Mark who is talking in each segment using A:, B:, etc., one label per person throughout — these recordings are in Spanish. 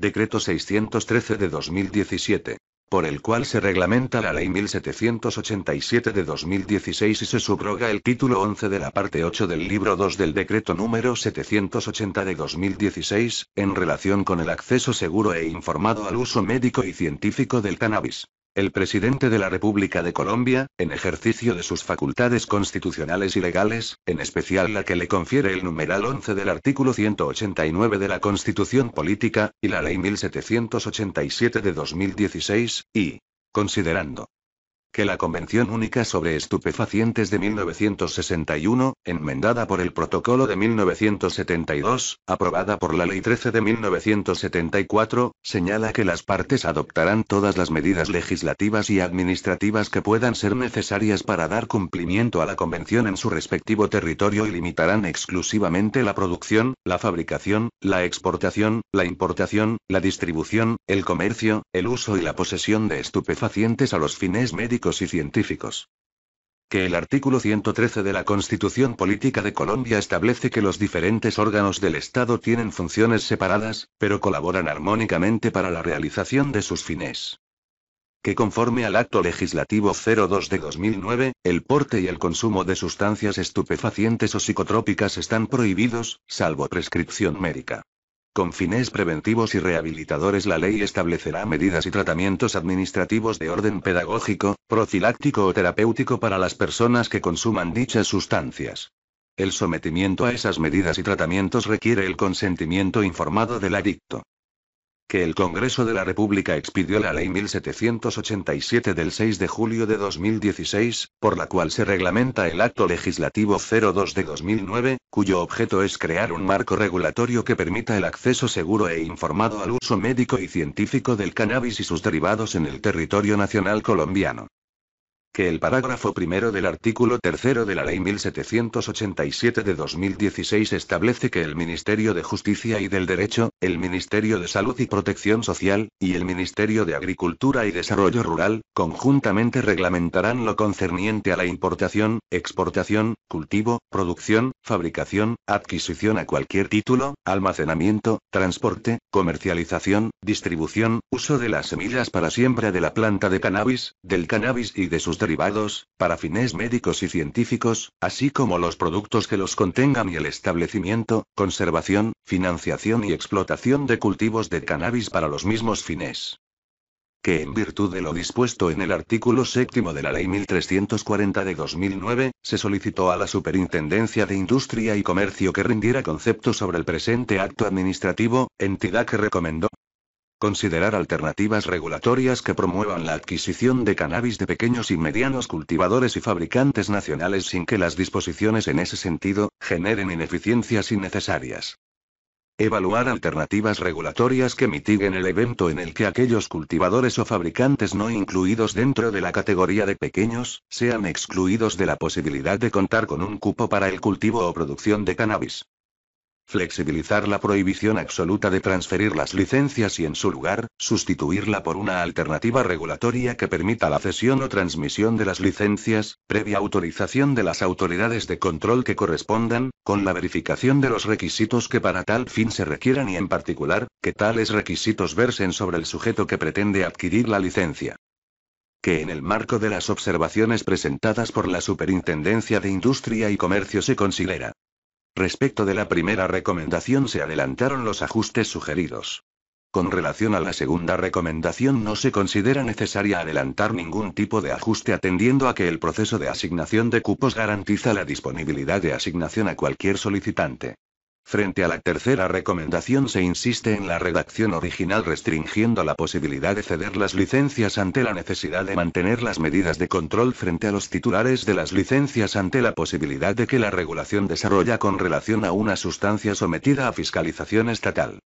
A: Decreto 613 de 2017 por el cual se reglamenta la Ley 1787 de 2016 y se subroga el título 11 de la parte 8 del libro 2 del decreto número 780 de 2016, en relación con el acceso seguro e informado al uso médico y científico del cannabis. El presidente de la República de Colombia, en ejercicio de sus facultades constitucionales y legales, en especial la que le confiere el numeral 11 del artículo 189 de la Constitución Política, y la Ley 1787 de 2016, y, considerando que la Convención Única sobre Estupefacientes de 1961, enmendada por el Protocolo de 1972, aprobada por la Ley 13 de 1974, señala que las partes adoptarán todas las medidas legislativas y administrativas que puedan ser necesarias para dar cumplimiento a la Convención en su respectivo territorio y limitarán exclusivamente la producción, la fabricación, la exportación, la importación, la distribución, el comercio, el uso y la posesión de estupefacientes a los fines médicos y científicos. Que el artículo 113 de la Constitución Política de Colombia establece que los diferentes órganos del Estado tienen funciones separadas, pero colaboran armónicamente para la realización de sus fines. Que conforme al Acto Legislativo 02 de 2009, el porte y el consumo de sustancias estupefacientes o psicotrópicas están prohibidos, salvo prescripción médica. Con fines preventivos y rehabilitadores la ley establecerá medidas y tratamientos administrativos de orden pedagógico, profiláctico o terapéutico para las personas que consuman dichas sustancias. El sometimiento a esas medidas y tratamientos requiere el consentimiento informado del adicto que el Congreso de la República expidió la Ley 1787 del 6 de julio de 2016, por la cual se reglamenta el Acto Legislativo 02 de 2009, cuyo objeto es crear un marco regulatorio que permita el acceso seguro e informado al uso médico y científico del cannabis y sus derivados en el territorio nacional colombiano que el parágrafo primero del artículo tercero de la Ley 1787 de 2016 establece que el Ministerio de Justicia y del Derecho, el Ministerio de Salud y Protección Social, y el Ministerio de Agricultura y Desarrollo Rural, conjuntamente reglamentarán lo concerniente a la importación, exportación, cultivo, producción, fabricación, adquisición a cualquier título, almacenamiento, transporte, comercialización, distribución, uso de las semillas para siembra de la planta de cannabis, del cannabis y de sus derivados, para fines médicos y científicos, así como los productos que los contengan y el establecimiento, conservación, financiación y explotación de cultivos de cannabis para los mismos fines. Que en virtud de lo dispuesto en el artículo séptimo de la Ley 1340 de 2009, se solicitó a la Superintendencia de Industria y Comercio que rindiera concepto sobre el presente acto administrativo, entidad que recomendó Considerar alternativas regulatorias que promuevan la adquisición de cannabis de pequeños y medianos cultivadores y fabricantes nacionales sin que las disposiciones en ese sentido generen ineficiencias innecesarias. Evaluar alternativas regulatorias que mitiguen el evento en el que aquellos cultivadores o fabricantes no incluidos dentro de la categoría de pequeños, sean excluidos de la posibilidad de contar con un cupo para el cultivo o producción de cannabis. Flexibilizar la prohibición absoluta de transferir las licencias y en su lugar, sustituirla por una alternativa regulatoria que permita la cesión o transmisión de las licencias, previa autorización de las autoridades de control que correspondan, con la verificación de los requisitos que para tal fin se requieran y en particular, que tales requisitos versen sobre el sujeto que pretende adquirir la licencia. Que en el marco de las observaciones presentadas por la Superintendencia de Industria y Comercio se considera Respecto de la primera recomendación se adelantaron los ajustes sugeridos. Con relación a la segunda recomendación no se considera necesaria adelantar ningún tipo de ajuste atendiendo a que el proceso de asignación de cupos garantiza la disponibilidad de asignación a cualquier solicitante. Frente a la tercera recomendación se insiste en la redacción original restringiendo la posibilidad de ceder las licencias ante la necesidad de mantener las medidas de control frente a los titulares de las licencias ante la posibilidad de que la regulación desarrolla con relación a una sustancia sometida a fiscalización estatal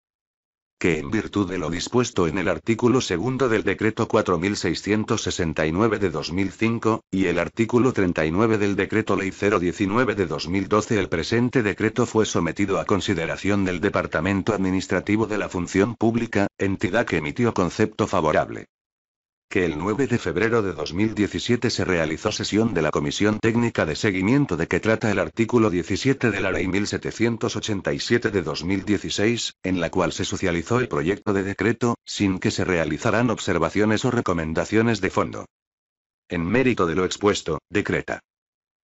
A: que en virtud de lo dispuesto en el artículo segundo del decreto 4669 de 2005, y el artículo 39 del decreto ley 019 de 2012 el presente decreto fue sometido a consideración del Departamento Administrativo de la Función Pública, entidad que emitió concepto favorable que el 9 de febrero de 2017 se realizó sesión de la Comisión Técnica de Seguimiento de que trata el artículo 17 de la Ley 1787 de 2016, en la cual se socializó el proyecto de decreto, sin que se realizaran observaciones o recomendaciones de fondo. En mérito de lo expuesto, decreta.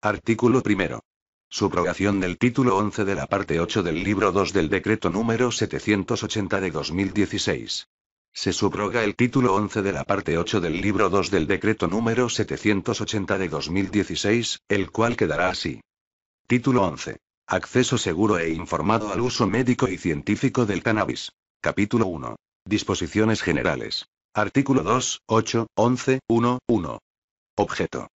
A: Artículo primero. Subrogación del título 11 de la parte 8 del libro 2 del decreto número 780 de 2016. Se subroga el título 11 de la parte 8 del libro 2 del decreto número 780 de 2016, el cual quedará así. Título 11. Acceso seguro e informado al uso médico y científico del cannabis. Capítulo 1. Disposiciones generales. Artículo 2, 8, 11, 1, 1. Objeto.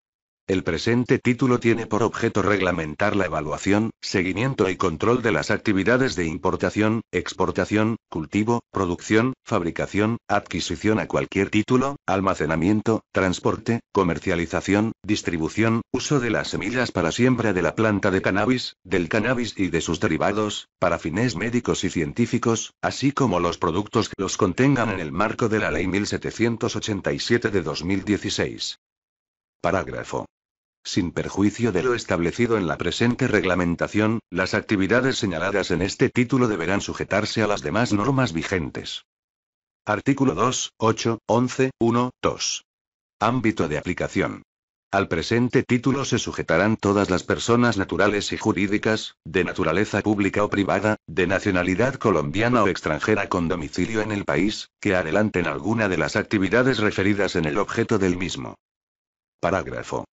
A: El presente título tiene por objeto reglamentar la evaluación, seguimiento y control de las actividades de importación, exportación, cultivo, producción, fabricación, adquisición a cualquier título, almacenamiento, transporte, comercialización, distribución, uso de las semillas para siembra de la planta de cannabis, del cannabis y de sus derivados, para fines médicos y científicos, así como los productos que los contengan en el marco de la Ley 1787 de 2016. Parágrafo. Sin perjuicio de lo establecido en la presente reglamentación, las actividades señaladas en este título deberán sujetarse a las demás normas vigentes. Artículo 2, 8, 11, 1, 2. Ámbito de aplicación. Al presente título se sujetarán todas las personas naturales y jurídicas, de naturaleza pública o privada, de nacionalidad colombiana o extranjera con domicilio en el país, que adelanten alguna de las actividades referidas en el objeto del mismo. Parágrafo.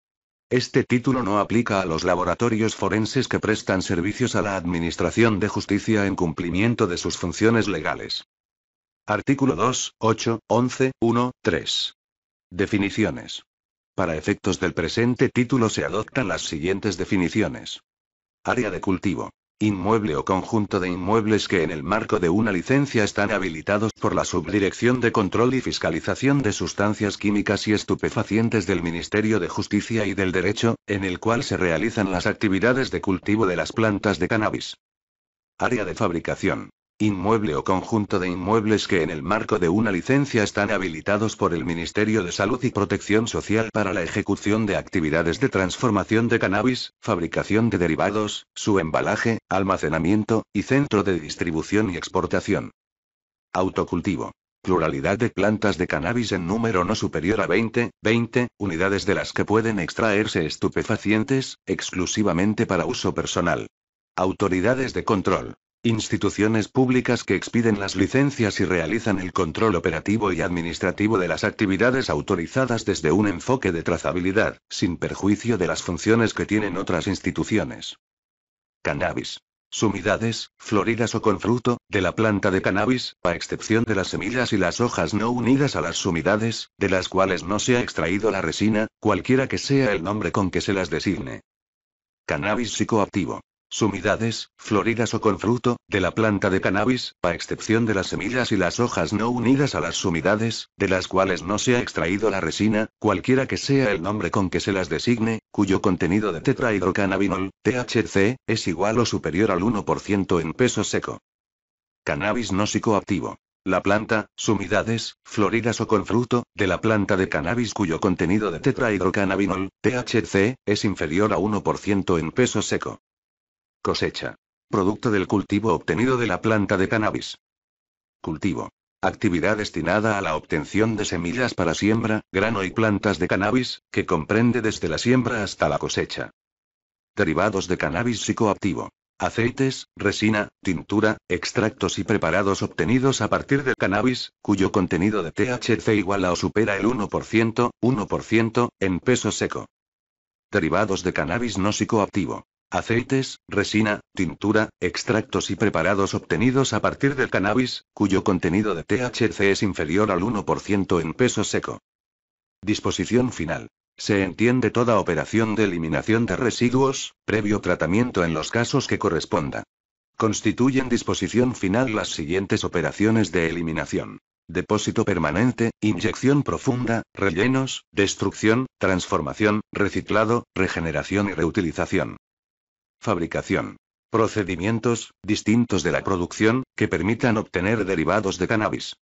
A: Este título no aplica a los laboratorios forenses que prestan servicios a la Administración de Justicia en cumplimiento de sus funciones legales. Artículo 2, 8, 11, 1, 3. Definiciones. Para efectos del presente título se adoptan las siguientes definiciones. Área de cultivo. Inmueble o conjunto de inmuebles que en el marco de una licencia están habilitados por la Subdirección de Control y Fiscalización de Sustancias Químicas y Estupefacientes del Ministerio de Justicia y del Derecho, en el cual se realizan las actividades de cultivo de las plantas de cannabis. Área de fabricación. Inmueble o conjunto de inmuebles que en el marco de una licencia están habilitados por el Ministerio de Salud y Protección Social para la ejecución de actividades de transformación de cannabis, fabricación de derivados, su embalaje, almacenamiento, y centro de distribución y exportación. Autocultivo. Pluralidad de plantas de cannabis en número no superior a 20, 20, unidades de las que pueden extraerse estupefacientes, exclusivamente para uso personal. Autoridades de control. Instituciones públicas que expiden las licencias y realizan el control operativo y administrativo de las actividades autorizadas desde un enfoque de trazabilidad, sin perjuicio de las funciones que tienen otras instituciones. Cannabis. Sumidades, floridas o con fruto, de la planta de cannabis, a excepción de las semillas y las hojas no unidas a las sumidades, de las cuales no se ha extraído la resina, cualquiera que sea el nombre con que se las designe. Cannabis psicoactivo. Sumidades, floridas o con fruto, de la planta de cannabis, a excepción de las semillas y las hojas no unidas a las sumidades, de las cuales no se ha extraído la resina, cualquiera que sea el nombre con que se las designe, cuyo contenido de tetrahidrocannabinol, THC, es igual o superior al 1% en peso seco. Cannabis no psicoactivo. La planta, sumidades, floridas o con fruto, de la planta de cannabis cuyo contenido de tetrahidrocannabinol, THC, es inferior a 1% en peso seco. Cosecha. Producto del cultivo obtenido de la planta de cannabis. Cultivo. Actividad destinada a la obtención de semillas para siembra, grano y plantas de cannabis, que comprende desde la siembra hasta la cosecha. Derivados de cannabis psicoactivo. Aceites, resina, tintura, extractos y preparados obtenidos a partir del cannabis, cuyo contenido de THC iguala o supera el 1%, 1%, en peso seco. Derivados de cannabis no psicoactivo. Aceites, resina, tintura, extractos y preparados obtenidos a partir del cannabis, cuyo contenido de THC es inferior al 1% en peso seco. Disposición final. Se entiende toda operación de eliminación de residuos, previo tratamiento en los casos que corresponda. Constituyen disposición final las siguientes operaciones de eliminación. Depósito permanente, inyección profunda, rellenos, destrucción, transformación, reciclado, regeneración y reutilización. Fabricación. Procedimientos, distintos de la producción, que permitan obtener derivados de cannabis.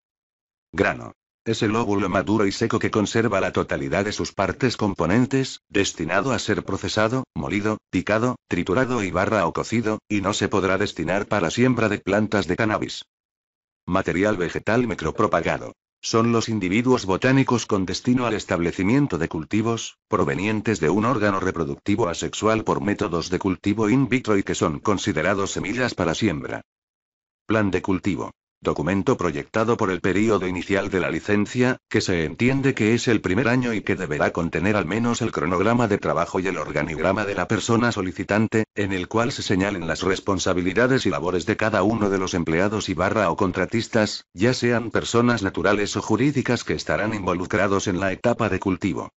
A: Grano. Es el óvulo maduro y seco que conserva la totalidad de sus partes componentes, destinado a ser procesado, molido, picado, triturado y barra o cocido, y no se podrá destinar para siembra de plantas de cannabis. Material vegetal micropropagado. Son los individuos botánicos con destino al establecimiento de cultivos, provenientes de un órgano reproductivo asexual por métodos de cultivo in vitro y que son considerados semillas para siembra. Plan de cultivo. Documento proyectado por el período inicial de la licencia, que se entiende que es el primer año y que deberá contener al menos el cronograma de trabajo y el organigrama de la persona solicitante, en el cual se señalen las responsabilidades y labores de cada uno de los empleados y barra o contratistas, ya sean personas naturales o jurídicas que estarán involucrados en la etapa de cultivo.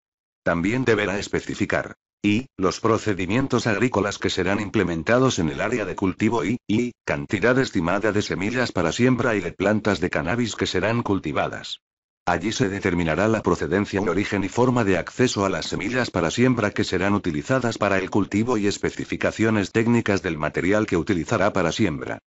A: También deberá especificar y, los procedimientos agrícolas que serán implementados en el área de cultivo y, y, cantidad estimada de semillas para siembra y de plantas de cannabis que serán cultivadas. Allí se determinará la procedencia, origen y forma de acceso a las semillas para siembra que serán utilizadas para el cultivo y especificaciones técnicas del material que utilizará para siembra.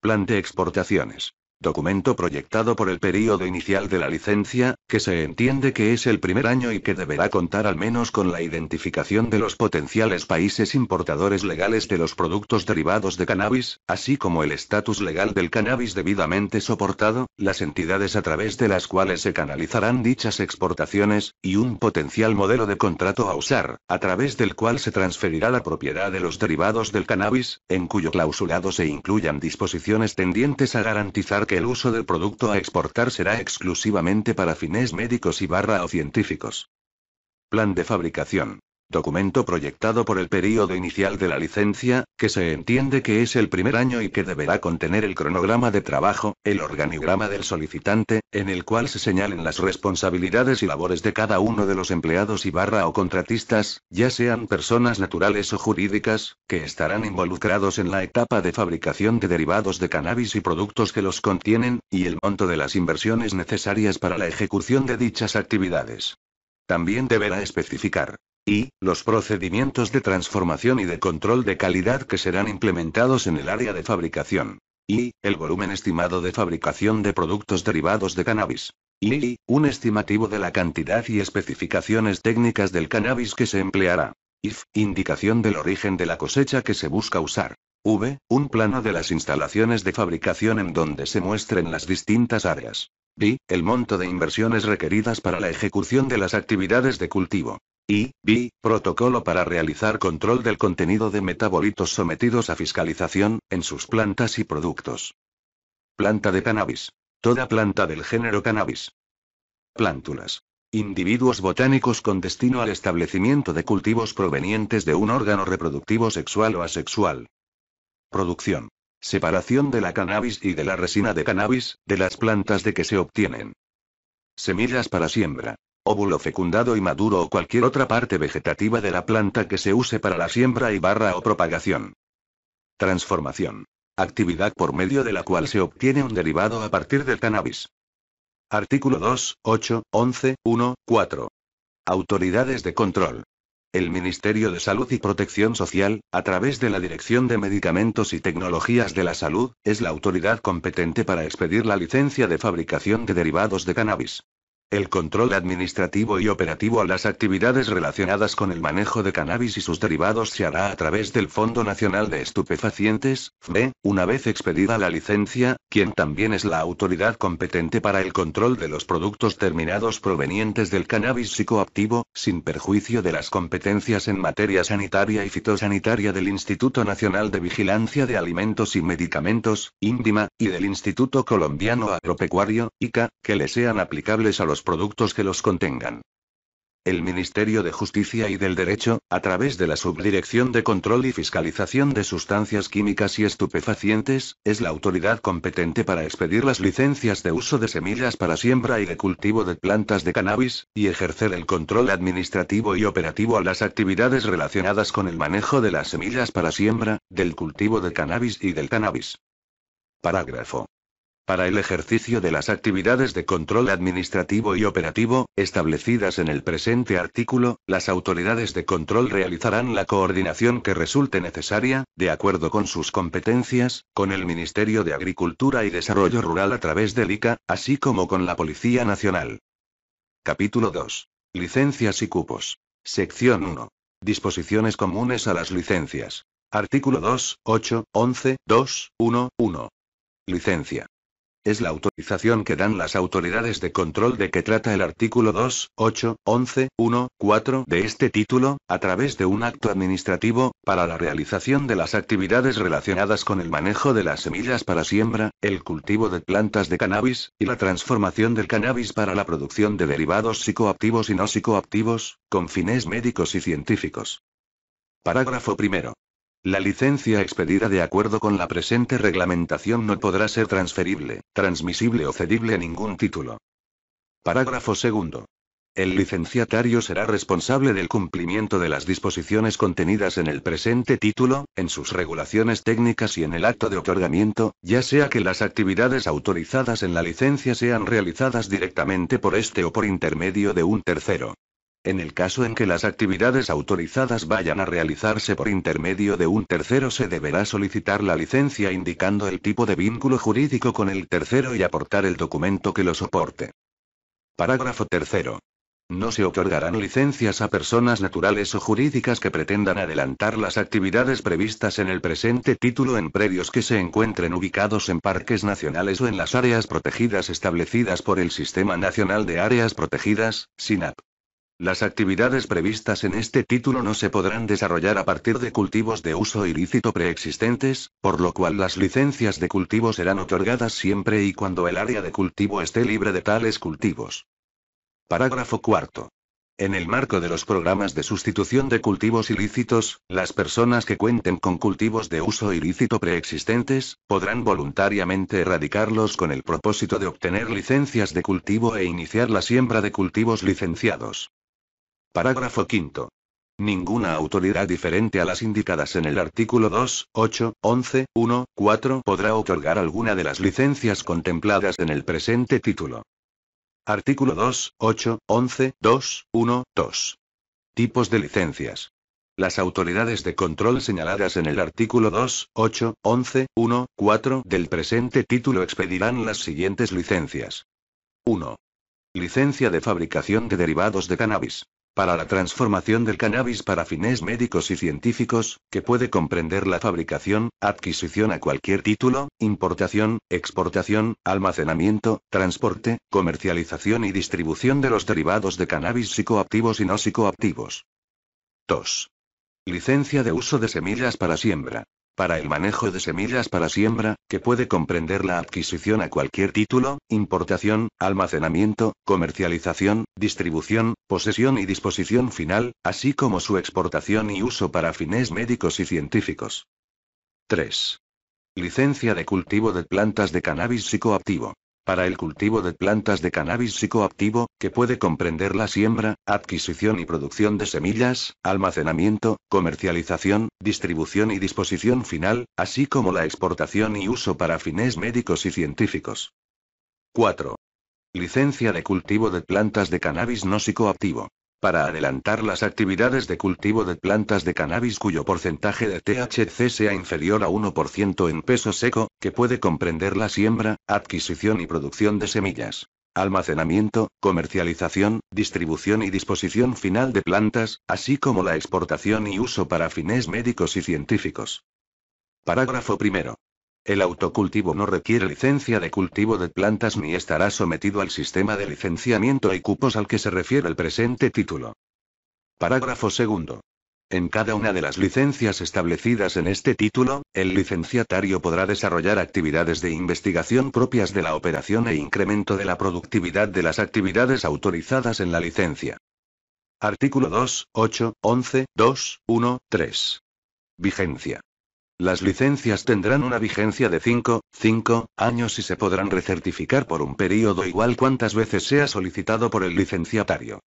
A: Plan de exportaciones. Documento proyectado por el período inicial de la licencia, que se entiende que es el primer año y que deberá contar al menos con la identificación de los potenciales países importadores legales de los productos derivados de cannabis, así como el estatus legal del cannabis debidamente soportado, las entidades a través de las cuales se canalizarán dichas exportaciones, y un potencial modelo de contrato a usar, a través del cual se transferirá la propiedad de los derivados del cannabis, en cuyo clausulado se incluyan disposiciones tendientes a garantizar que el uso del producto a exportar será exclusivamente para fines médicos y barra o científicos. Plan de fabricación. Documento proyectado por el período inicial de la licencia, que se entiende que es el primer año y que deberá contener el cronograma de trabajo, el organigrama del solicitante, en el cual se señalen las responsabilidades y labores de cada uno de los empleados y barra o contratistas, ya sean personas naturales o jurídicas, que estarán involucrados en la etapa de fabricación de derivados de cannabis y productos que los contienen, y el monto de las inversiones necesarias para la ejecución de dichas actividades. También deberá especificar y, los procedimientos de transformación y de control de calidad que serán implementados en el área de fabricación. Y, el volumen estimado de fabricación de productos derivados de cannabis. Y, un estimativo de la cantidad y especificaciones técnicas del cannabis que se empleará. If, indicación del origen de la cosecha que se busca usar. V, un plano de las instalaciones de fabricación en donde se muestren las distintas áreas. B, el monto de inversiones requeridas para la ejecución de las actividades de cultivo. Y, B. Protocolo para realizar control del contenido de metabolitos sometidos a fiscalización, en sus plantas y productos. Planta de cannabis. Toda planta del género cannabis. Plántulas. Individuos botánicos con destino al establecimiento de cultivos provenientes de un órgano reproductivo sexual o asexual. Producción. Separación de la cannabis y de la resina de cannabis, de las plantas de que se obtienen. Semillas para siembra óvulo fecundado y maduro o cualquier otra parte vegetativa de la planta que se use para la siembra y barra o propagación. Transformación. Actividad por medio de la cual se obtiene un derivado a partir del cannabis. Artículo 2, 8, 11, 1, 4. Autoridades de control. El Ministerio de Salud y Protección Social, a través de la Dirección de Medicamentos y Tecnologías de la Salud, es la autoridad competente para expedir la licencia de fabricación de derivados de cannabis. El control administrativo y operativo a las actividades relacionadas con el manejo de cannabis y sus derivados se hará a través del Fondo Nacional de Estupefacientes, FME, una vez expedida la licencia, quien también es la autoridad competente para el control de los productos terminados provenientes del cannabis psicoactivo, sin perjuicio de las competencias en materia sanitaria y fitosanitaria del Instituto Nacional de Vigilancia de Alimentos y Medicamentos, INVIMA, y del Instituto Colombiano Agropecuario, ICA, que le sean aplicables a los productos que los contengan. El Ministerio de Justicia y del Derecho, a través de la Subdirección de Control y Fiscalización de Sustancias Químicas y Estupefacientes, es la autoridad competente para expedir las licencias de uso de semillas para siembra y de cultivo de plantas de cannabis, y ejercer el control administrativo y operativo a las actividades relacionadas con el manejo de las semillas para siembra, del cultivo de cannabis y del cannabis. Parágrafo. Para el ejercicio de las actividades de control administrativo y operativo, establecidas en el presente artículo, las autoridades de control realizarán la coordinación que resulte necesaria, de acuerdo con sus competencias, con el Ministerio de Agricultura y Desarrollo Rural a través del ICA, así como con la Policía Nacional. Capítulo 2. Licencias y cupos. Sección 1. Disposiciones comunes a las licencias. Artículo 2, 8, 11, 2, 1, 1. Licencia. Es la autorización que dan las autoridades de control de que trata el artículo 2, 8, 11, 1, 4 de este título, a través de un acto administrativo, para la realización de las actividades relacionadas con el manejo de las semillas para siembra, el cultivo de plantas de cannabis, y la transformación del cannabis para la producción de derivados psicoactivos y no psicoactivos, con fines médicos y científicos. Parágrafo primero. La licencia expedida de acuerdo con la presente reglamentación no podrá ser transferible, transmisible o cedible a ningún título. Parágrafo segundo. El licenciatario será responsable del cumplimiento de las disposiciones contenidas en el presente título, en sus regulaciones técnicas y en el acto de otorgamiento, ya sea que las actividades autorizadas en la licencia sean realizadas directamente por este o por intermedio de un tercero. En el caso en que las actividades autorizadas vayan a realizarse por intermedio de un tercero se deberá solicitar la licencia indicando el tipo de vínculo jurídico con el tercero y aportar el documento que lo soporte. Parágrafo tercero. No se otorgarán licencias a personas naturales o jurídicas que pretendan adelantar las actividades previstas en el presente título en predios que se encuentren ubicados en parques nacionales o en las áreas protegidas establecidas por el Sistema Nacional de Áreas Protegidas, SINAP. Las actividades previstas en este título no se podrán desarrollar a partir de cultivos de uso ilícito preexistentes, por lo cual las licencias de cultivo serán otorgadas siempre y cuando el área de cultivo esté libre de tales cultivos. Parágrafo cuarto. En el marco de los programas de sustitución de cultivos ilícitos, las personas que cuenten con cultivos de uso ilícito preexistentes, podrán voluntariamente erradicarlos con el propósito de obtener licencias de cultivo e iniciar la siembra de cultivos licenciados. Parágrafo quinto. Ninguna autoridad diferente a las indicadas en el artículo 2, 8, 11, 1, 4 podrá otorgar alguna de las licencias contempladas en el presente título. Artículo 2, 8, 11, 2, 1, 2. Tipos de licencias. Las autoridades de control señaladas en el artículo 2, 8, 11, 1, 4 del presente título expedirán las siguientes licencias. 1. Licencia de fabricación de derivados de cannabis para la transformación del cannabis para fines médicos y científicos, que puede comprender la fabricación, adquisición a cualquier título, importación, exportación, almacenamiento, transporte, comercialización y distribución de los derivados de cannabis psicoactivos y no psicoactivos. 2. Licencia de uso de semillas para siembra para el manejo de semillas para siembra, que puede comprender la adquisición a cualquier título, importación, almacenamiento, comercialización, distribución, posesión y disposición final, así como su exportación y uso para fines médicos y científicos. 3. Licencia de cultivo de plantas de cannabis psicoactivo para el cultivo de plantas de cannabis psicoactivo, que puede comprender la siembra, adquisición y producción de semillas, almacenamiento, comercialización, distribución y disposición final, así como la exportación y uso para fines médicos y científicos. 4. Licencia de cultivo de plantas de cannabis no psicoactivo para adelantar las actividades de cultivo de plantas de cannabis cuyo porcentaje de THC sea inferior a 1% en peso seco, que puede comprender la siembra, adquisición y producción de semillas, almacenamiento, comercialización, distribución y disposición final de plantas, así como la exportación y uso para fines médicos y científicos. Parágrafo primero. El autocultivo no requiere licencia de cultivo de plantas ni estará sometido al sistema de licenciamiento y cupos al que se refiere el presente título. Parágrafo segundo. En cada una de las licencias establecidas en este título, el licenciatario podrá desarrollar actividades de investigación propias de la operación e incremento de la productividad de las actividades autorizadas en la licencia. Artículo 2, 8, 11, 2, 1, 3. Vigencia. Las licencias tendrán una vigencia de 5, 5 años y se podrán recertificar por un periodo igual cuantas veces sea solicitado por el licenciatario.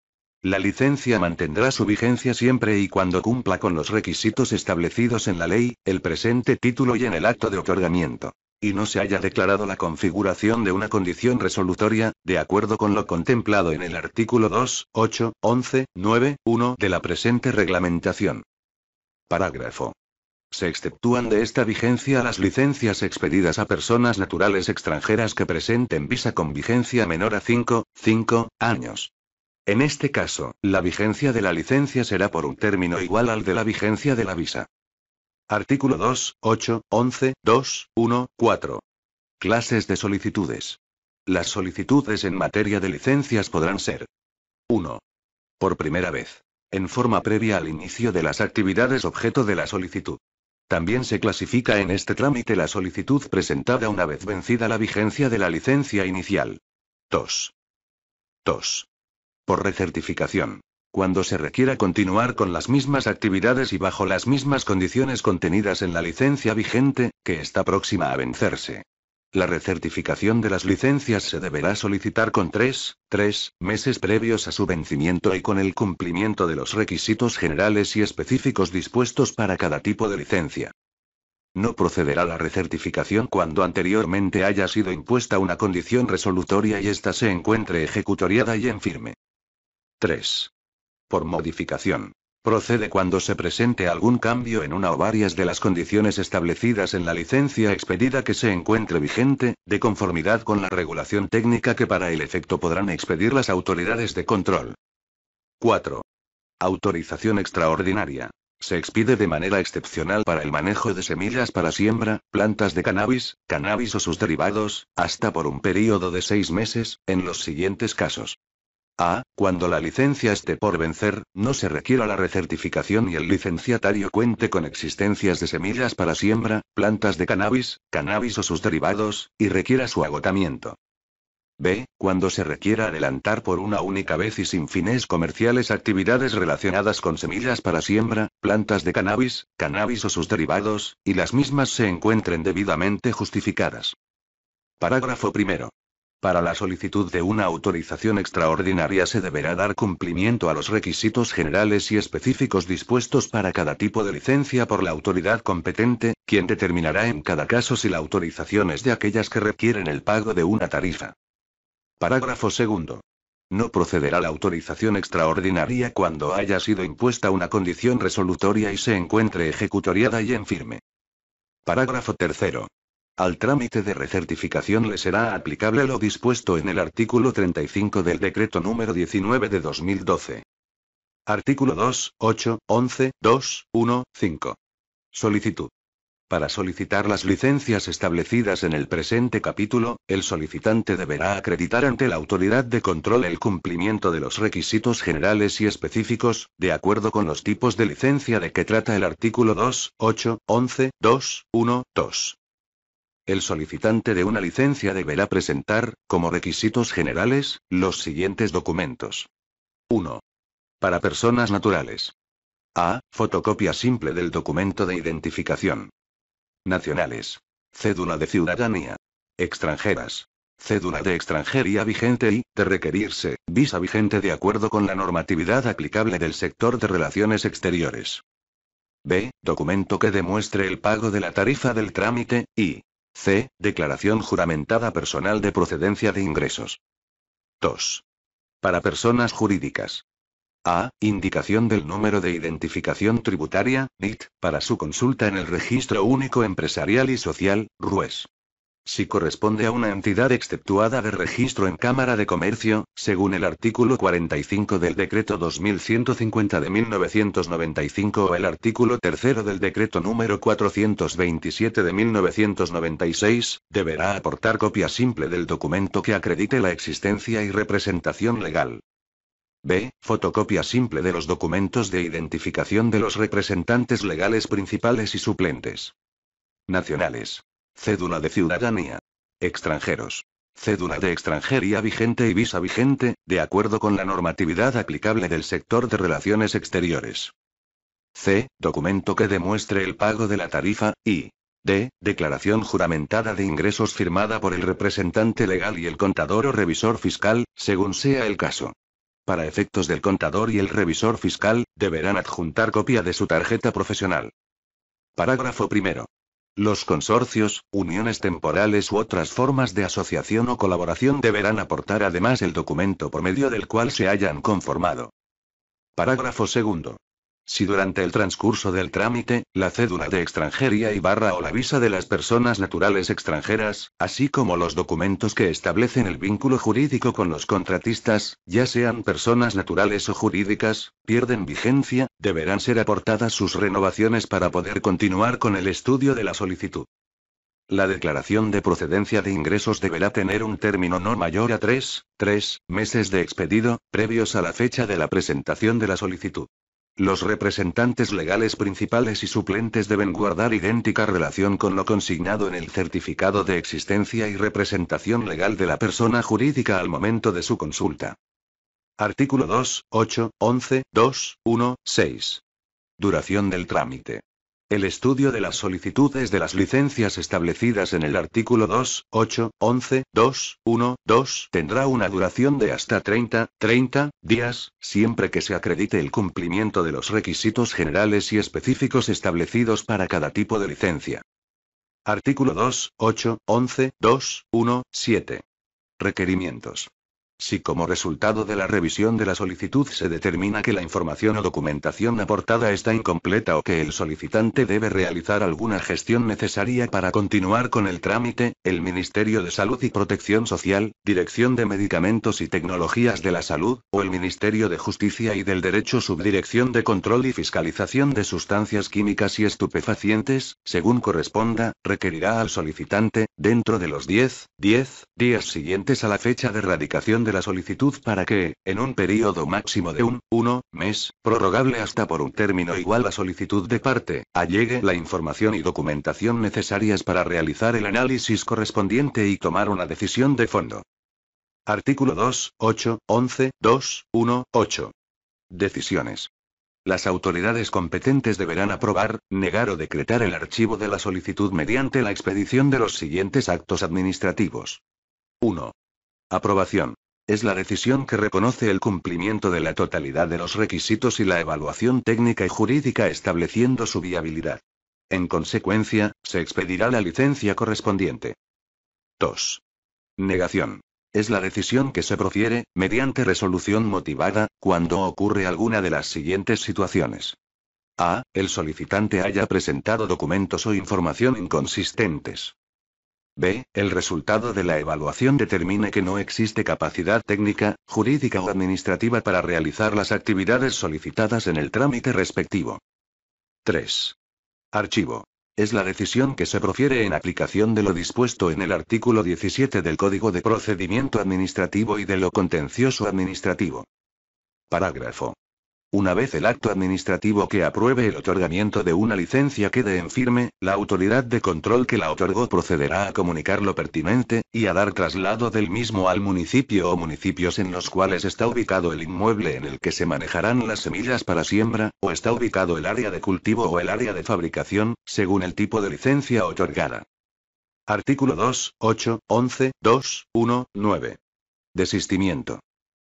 A: La licencia mantendrá su vigencia siempre y cuando cumpla con los requisitos establecidos en la ley, el presente título y en el acto de otorgamiento. y no se haya declarado la configuración de una condición resolutoria, de acuerdo con lo contemplado en el artículo 2, 8, 11, 9, 1 de la presente reglamentación. Parágrafo. Se exceptúan de esta vigencia las licencias expedidas a personas naturales extranjeras que presenten visa con vigencia menor a 5, 5 años. En este caso, la vigencia de la licencia será por un término igual al de la vigencia de la visa. Artículo 2, 8, 11, 2, 1, 4. Clases de solicitudes. Las solicitudes en materia de licencias podrán ser 1. Por primera vez. En forma previa al inicio de las actividades objeto de la solicitud. También se clasifica en este trámite la solicitud presentada una vez vencida la vigencia de la licencia inicial. 2. 2. Por recertificación cuando se requiera continuar con las mismas actividades y bajo las mismas condiciones contenidas en la licencia vigente, que está próxima a vencerse. La recertificación de las licencias se deberá solicitar con tres, tres meses previos a su vencimiento y con el cumplimiento de los requisitos generales y específicos dispuestos para cada tipo de licencia. No procederá la recertificación cuando anteriormente haya sido impuesta una condición resolutoria y ésta se encuentre ejecutoriada y en firme. 3 por modificación. Procede cuando se presente algún cambio en una o varias de las condiciones establecidas en la licencia expedida que se encuentre vigente, de conformidad con la regulación técnica que para el efecto podrán expedir las autoridades de control. 4. Autorización extraordinaria. Se expide de manera excepcional para el manejo de semillas para siembra, plantas de cannabis, cannabis o sus derivados, hasta por un período de seis meses, en los siguientes casos. A. Cuando la licencia esté por vencer, no se requiera la recertificación y el licenciatario cuente con existencias de semillas para siembra, plantas de cannabis, cannabis o sus derivados, y requiera su agotamiento. B. Cuando se requiera adelantar por una única vez y sin fines comerciales actividades relacionadas con semillas para siembra, plantas de cannabis, cannabis o sus derivados, y las mismas se encuentren debidamente justificadas. Parágrafo primero. Para la solicitud de una autorización extraordinaria se deberá dar cumplimiento a los requisitos generales y específicos dispuestos para cada tipo de licencia por la autoridad competente, quien determinará en cada caso si la autorización es de aquellas que requieren el pago de una tarifa. Parágrafo segundo. No procederá la autorización extraordinaria cuando haya sido impuesta una condición resolutoria y se encuentre ejecutoriada y en firme. Parágrafo tercero. Al trámite de recertificación le será aplicable lo dispuesto en el artículo 35 del decreto número 19 de 2012. Artículo 2, 8, 11, 2, 1, 5. Solicitud. Para solicitar las licencias establecidas en el presente capítulo, el solicitante deberá acreditar ante la autoridad de control el cumplimiento de los requisitos generales y específicos, de acuerdo con los tipos de licencia de que trata el artículo 2, 8, 11, 2, 1, 2. El solicitante de una licencia deberá presentar, como requisitos generales, los siguientes documentos. 1. Para personas naturales. A. Fotocopia simple del documento de identificación. Nacionales. Cédula de ciudadanía. Extranjeras. Cédula de extranjería vigente y, de requerirse, visa vigente de acuerdo con la normatividad aplicable del sector de relaciones exteriores. B. Documento que demuestre el pago de la tarifa del trámite, y, C. Declaración juramentada personal de procedencia de ingresos. 2. Para personas jurídicas. A. Indicación del número de identificación tributaria, NIT, para su consulta en el Registro Único Empresarial y Social, RUES si corresponde a una entidad exceptuada de registro en Cámara de Comercio, según el artículo 45 del Decreto 2150 de 1995 o el artículo 3 del Decreto número 427 de 1996, deberá aportar copia simple del documento que acredite la existencia y representación legal. B. Fotocopia simple de los documentos de identificación de los representantes legales principales y suplentes. Nacionales. Cédula de ciudadanía. Extranjeros. Cédula de extranjería vigente y visa vigente, de acuerdo con la normatividad aplicable del sector de relaciones exteriores. C. Documento que demuestre el pago de la tarifa, y D. Declaración juramentada de ingresos firmada por el representante legal y el contador o revisor fiscal, según sea el caso. Para efectos del contador y el revisor fiscal, deberán adjuntar copia de su tarjeta profesional. Parágrafo primero. Los consorcios, uniones temporales u otras formas de asociación o colaboración deberán aportar además el documento por medio del cual se hayan conformado. Parágrafo segundo. Si durante el transcurso del trámite, la cédula de extranjería y barra o la visa de las personas naturales extranjeras, así como los documentos que establecen el vínculo jurídico con los contratistas, ya sean personas naturales o jurídicas, pierden vigencia, deberán ser aportadas sus renovaciones para poder continuar con el estudio de la solicitud. La declaración de procedencia de ingresos deberá tener un término no mayor a tres, tres meses de expedido, previos a la fecha de la presentación de la solicitud. Los representantes legales principales y suplentes deben guardar idéntica relación con lo consignado en el certificado de existencia y representación legal de la persona jurídica al momento de su consulta. Artículo 2, 8, 11, 2, 1, 6. Duración del trámite. El estudio de las solicitudes de las licencias establecidas en el artículo 2, 8, 11, 2, 1, 2 tendrá una duración de hasta 30, 30 días, siempre que se acredite el cumplimiento de los requisitos generales y específicos establecidos para cada tipo de licencia. Artículo 2, 8, 11, 2, 1, 7. Requerimientos. Si como resultado de la revisión de la solicitud se determina que la información o documentación aportada está incompleta o que el solicitante debe realizar alguna gestión necesaria para continuar con el trámite, el Ministerio de Salud y Protección Social, Dirección de Medicamentos y Tecnologías de la Salud, o el Ministerio de Justicia y del Derecho Subdirección de Control y Fiscalización de Sustancias Químicas y Estupefacientes, según corresponda, requerirá al solicitante, dentro de los 10, 10 días siguientes a la fecha de radicación de la solicitud para que, en un periodo máximo de un 1 mes, prorrogable hasta por un término igual a solicitud de parte, allegue la información y documentación necesarias para realizar el análisis correspondiente y tomar una decisión de fondo. Artículo 2, 8, 11, 2, 1, 8. Decisiones. Las autoridades competentes deberán aprobar, negar o decretar el archivo de la solicitud mediante la expedición de los siguientes actos administrativos. 1. Aprobación. Es la decisión que reconoce el cumplimiento de la totalidad de los requisitos y la evaluación técnica y jurídica estableciendo su viabilidad. En consecuencia, se expedirá la licencia correspondiente. 2. Negación. Es la decisión que se profiere, mediante resolución motivada, cuando ocurre alguna de las siguientes situaciones. A. El solicitante haya presentado documentos o información inconsistentes. B. El resultado de la evaluación determine que no existe capacidad técnica, jurídica o administrativa para realizar las actividades solicitadas en el trámite respectivo. 3. Archivo. Es la decisión que se profiere en aplicación de lo dispuesto en el artículo 17 del Código de Procedimiento Administrativo y de lo contencioso administrativo. Parágrafo. Una vez el acto administrativo que apruebe el otorgamiento de una licencia quede en firme, la autoridad de control que la otorgó procederá a comunicar lo pertinente, y a dar traslado del mismo al municipio o municipios en los cuales está ubicado el inmueble en el que se manejarán las semillas para siembra, o está ubicado el área de cultivo o el área de fabricación, según el tipo de licencia otorgada. Artículo 2, 8, 11, 2, 1, 9. Desistimiento.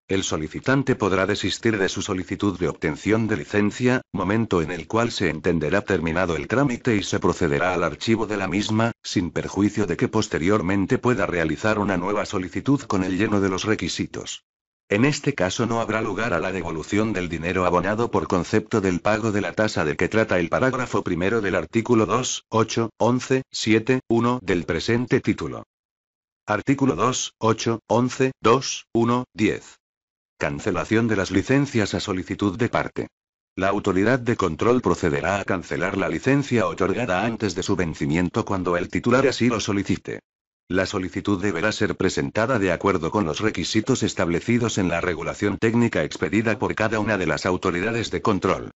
A: El solicitante podrá desistir de su solicitud de obtención de licencia, momento en el cual se entenderá terminado el trámite y se procederá al archivo de la misma, sin perjuicio de que posteriormente pueda realizar una nueva solicitud con el lleno de los requisitos. En este caso no habrá lugar a la devolución del dinero abonado por concepto del pago de la tasa de que trata el parágrafo primero del artículo 2, 8, 11, 7, 1 del presente título. Artículo 2, 8, 11, 2, 1, 10. Cancelación de las licencias a solicitud de parte. La autoridad de control procederá a cancelar la licencia otorgada antes de su vencimiento cuando el titular así lo solicite. La solicitud deberá ser presentada de acuerdo con los requisitos establecidos en la regulación técnica expedida por cada una de las autoridades de control.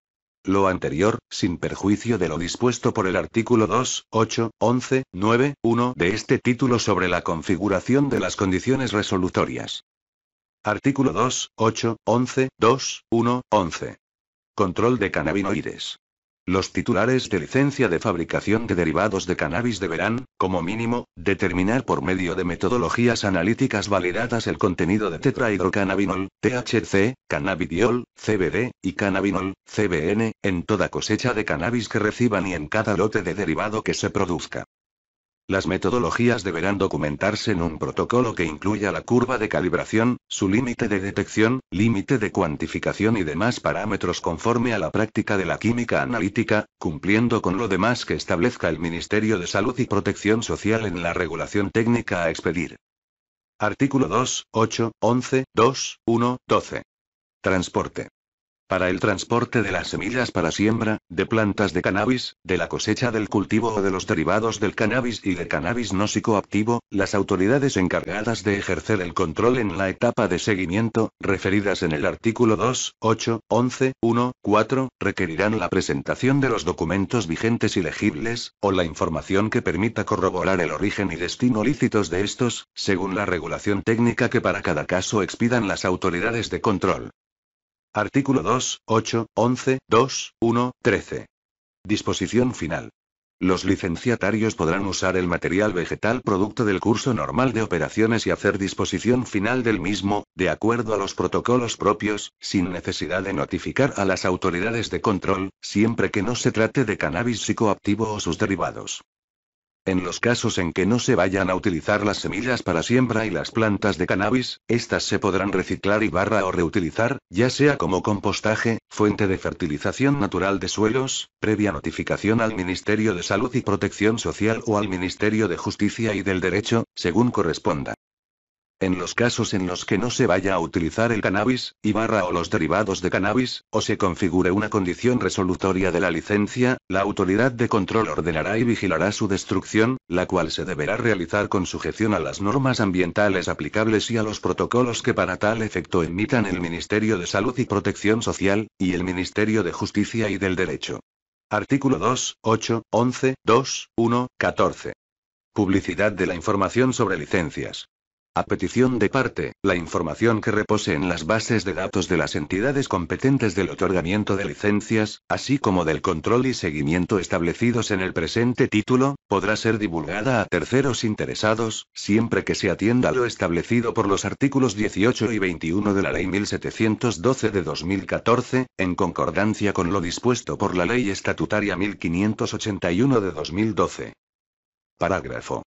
A: Lo anterior, sin perjuicio de lo dispuesto por el artículo 2, 8, 11, 9, 1 de este título sobre la configuración de las condiciones resolutorias. Artículo 2, 8, 11, 2, 1, 11. Control de cannabinoides. Los titulares de licencia de fabricación de derivados de cannabis deberán, como mínimo, determinar por medio de metodologías analíticas validadas el contenido de tetrahidrocannabinol, THC, cannabidiol, CBD, y cannabinol, CBN, en toda cosecha de cannabis que reciban y en cada lote de derivado que se produzca. Las metodologías deberán documentarse en un protocolo que incluya la curva de calibración, su límite de detección, límite de cuantificación y demás parámetros conforme a la práctica de la química analítica, cumpliendo con lo demás que establezca el Ministerio de Salud y Protección Social en la regulación técnica a expedir. Artículo 2, 8, 11, 2, 1, 12. Transporte para el transporte de las semillas para siembra, de plantas de cannabis, de la cosecha del cultivo o de los derivados del cannabis y de cannabis no psicoactivo, las autoridades encargadas de ejercer el control en la etapa de seguimiento, referidas en el artículo 2, 8, 11, 1, 4, requerirán la presentación de los documentos vigentes y legibles, o la información que permita corroborar el origen y destino lícitos de estos, según la regulación técnica que para cada caso expidan las autoridades de control. Artículo 2, 8, 11, 2, 1, 13. Disposición final. Los licenciatarios podrán usar el material vegetal producto del curso normal de operaciones y hacer disposición final del mismo, de acuerdo a los protocolos propios, sin necesidad de notificar a las autoridades de control, siempre que no se trate de cannabis psicoactivo o sus derivados. En los casos en que no se vayan a utilizar las semillas para siembra y las plantas de cannabis, estas se podrán reciclar y barra o reutilizar, ya sea como compostaje, fuente de fertilización natural de suelos, previa notificación al Ministerio de Salud y Protección Social o al Ministerio de Justicia y del Derecho, según corresponda. En los casos en los que no se vaya a utilizar el cannabis, y barra o los derivados de cannabis, o se configure una condición resolutoria de la licencia, la autoridad de control ordenará y vigilará su destrucción, la cual se deberá realizar con sujeción a las normas ambientales aplicables y a los protocolos que para tal efecto emitan el Ministerio de Salud y Protección Social, y el Ministerio de Justicia y del Derecho. Artículo 2, 8, 11, 2, 1, 14. Publicidad de la información sobre licencias. A petición de parte, la información que repose en las bases de datos de las entidades competentes del otorgamiento de licencias, así como del control y seguimiento establecidos en el presente título, podrá ser divulgada a terceros interesados, siempre que se atienda a lo establecido por los artículos 18 y 21 de la Ley 1712 de 2014, en concordancia con lo dispuesto por la Ley Estatutaria 1581 de 2012. Parágrafo.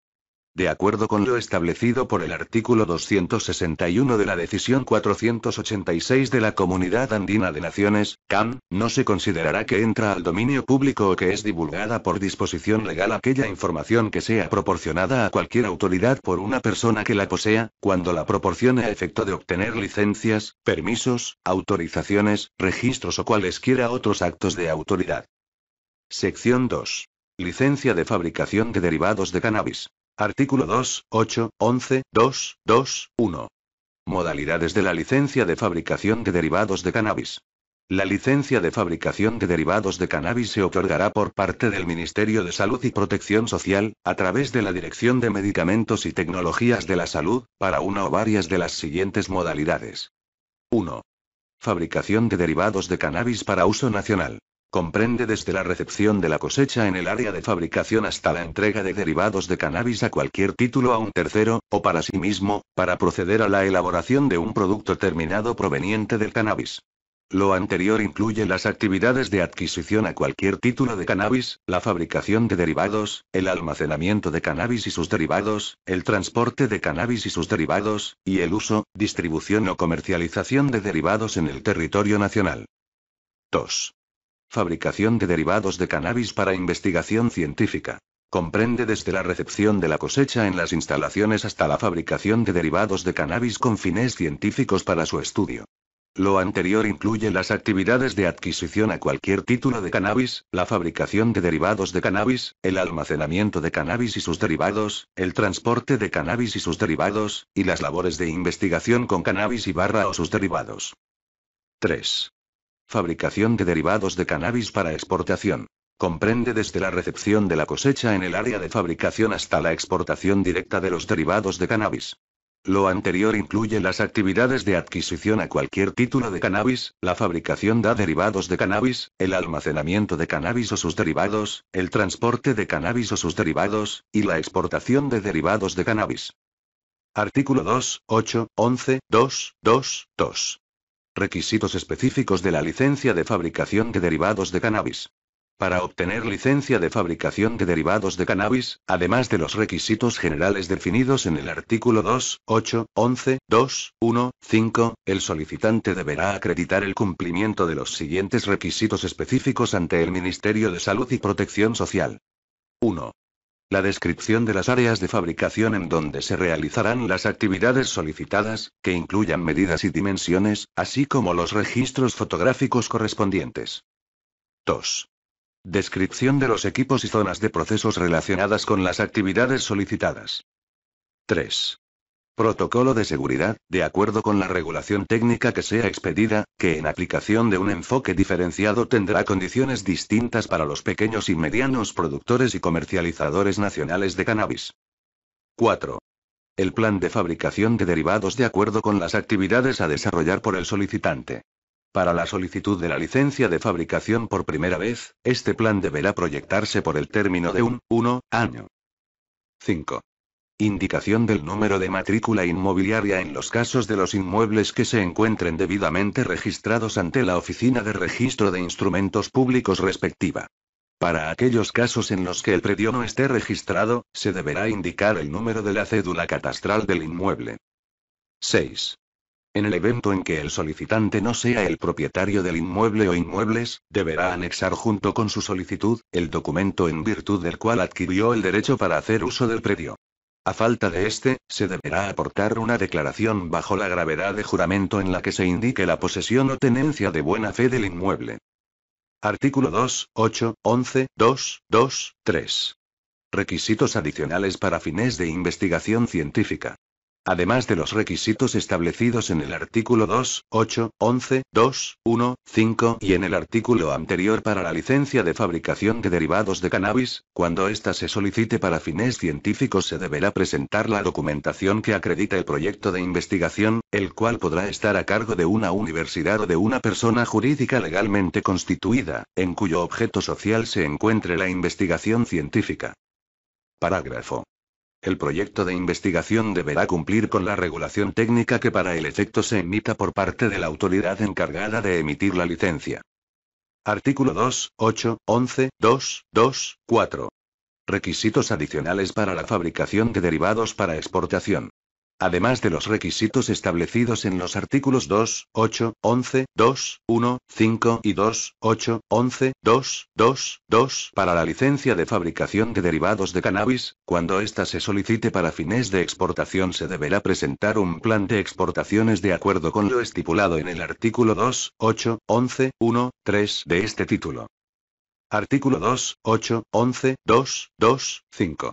A: De acuerdo con lo establecido por el artículo 261 de la Decisión 486 de la Comunidad Andina de Naciones, CAM, no se considerará que entra al dominio público o que es divulgada por disposición legal aquella información que sea proporcionada a cualquier autoridad por una persona que la posea, cuando la proporcione a efecto de obtener licencias, permisos, autorizaciones, registros o cualesquiera otros actos de autoridad. Sección 2. Licencia de fabricación de derivados de cannabis. Artículo 2, 8, 11, 2, 2, 1. Modalidades de la licencia de fabricación de derivados de cannabis. La licencia de fabricación de derivados de cannabis se otorgará por parte del Ministerio de Salud y Protección Social, a través de la Dirección de Medicamentos y Tecnologías de la Salud, para una o varias de las siguientes modalidades. 1. Fabricación de derivados de cannabis para uso nacional. Comprende desde la recepción de la cosecha en el área de fabricación hasta la entrega de derivados de cannabis a cualquier título a un tercero, o para sí mismo, para proceder a la elaboración de un producto terminado proveniente del cannabis. Lo anterior incluye las actividades de adquisición a cualquier título de cannabis, la fabricación de derivados, el almacenamiento de cannabis y sus derivados, el transporte de cannabis y sus derivados, y el uso, distribución o comercialización de derivados en el territorio nacional. 2. Fabricación de derivados de cannabis para investigación científica. Comprende desde la recepción de la cosecha en las instalaciones hasta la fabricación de derivados de cannabis con fines científicos para su estudio. Lo anterior incluye las actividades de adquisición a cualquier título de cannabis, la fabricación de derivados de cannabis, el almacenamiento de cannabis y sus derivados, el transporte de cannabis y sus derivados, y las labores de investigación con cannabis y barra o sus derivados. 3. Fabricación de derivados de cannabis para exportación. Comprende desde la recepción de la cosecha en el área de fabricación hasta la exportación directa de los derivados de cannabis. Lo anterior incluye las actividades de adquisición a cualquier título de cannabis, la fabricación de derivados de cannabis, el almacenamiento de cannabis o sus derivados, el transporte de cannabis o sus derivados, y la exportación de derivados de cannabis. Artículo 2, 8, 11, 2, 2, 2. Requisitos específicos de la licencia de fabricación de derivados de cannabis. Para obtener licencia de fabricación de derivados de cannabis, además de los requisitos generales definidos en el artículo 2, 8, 11, 2, 1, 5, el solicitante deberá acreditar el cumplimiento de los siguientes requisitos específicos ante el Ministerio de Salud y Protección Social. 1. La descripción de las áreas de fabricación en donde se realizarán las actividades solicitadas, que incluyan medidas y dimensiones, así como los registros fotográficos correspondientes. 2. Descripción de los equipos y zonas de procesos relacionadas con las actividades solicitadas. 3. Protocolo de seguridad, de acuerdo con la regulación técnica que sea expedida, que en aplicación de un enfoque diferenciado tendrá condiciones distintas para los pequeños y medianos productores y comercializadores nacionales de cannabis. 4. El plan de fabricación de derivados de acuerdo con las actividades a desarrollar por el solicitante. Para la solicitud de la licencia de fabricación por primera vez, este plan deberá proyectarse por el término de un 1 año. 5. Indicación del número de matrícula inmobiliaria en los casos de los inmuebles que se encuentren debidamente registrados ante la Oficina de Registro de Instrumentos Públicos respectiva. Para aquellos casos en los que el predio no esté registrado, se deberá indicar el número de la cédula catastral del inmueble. 6. En el evento en que el solicitante no sea el propietario del inmueble o inmuebles, deberá anexar junto con su solicitud, el documento en virtud del cual adquirió el derecho para hacer uso del predio. A falta de este, se deberá aportar una declaración bajo la gravedad de juramento en la que se indique la posesión o tenencia de buena fe del inmueble. Artículo 2, 8, 11, 2, 2, 3. Requisitos adicionales para fines de investigación científica. Además de los requisitos establecidos en el artículo 2, 8, 11, 2, 1, 5 y en el artículo anterior para la licencia de fabricación de derivados de cannabis, cuando ésta se solicite para fines científicos se deberá presentar la documentación que acredita el proyecto de investigación, el cual podrá estar a cargo de una universidad o de una persona jurídica legalmente constituida, en cuyo objeto social se encuentre la investigación científica. Parágrafo. El proyecto de investigación deberá cumplir con la regulación técnica que para el efecto se emita por parte de la autoridad encargada de emitir la licencia. Artículo 2, 8, 11, 2, 2, 4. Requisitos adicionales para la fabricación de derivados para exportación además de los requisitos establecidos en los artículos 2, 8, 11, 2, 1, 5 y 2, 8, 11, 2, 2, 2 para la licencia de fabricación de derivados de cannabis, cuando ésta se solicite para fines de exportación se deberá presentar un plan de exportaciones de acuerdo con lo estipulado en el artículo 2, 8, 11, 1, 3 de este título. Artículo 2, 8, 11, 2, 2, 5.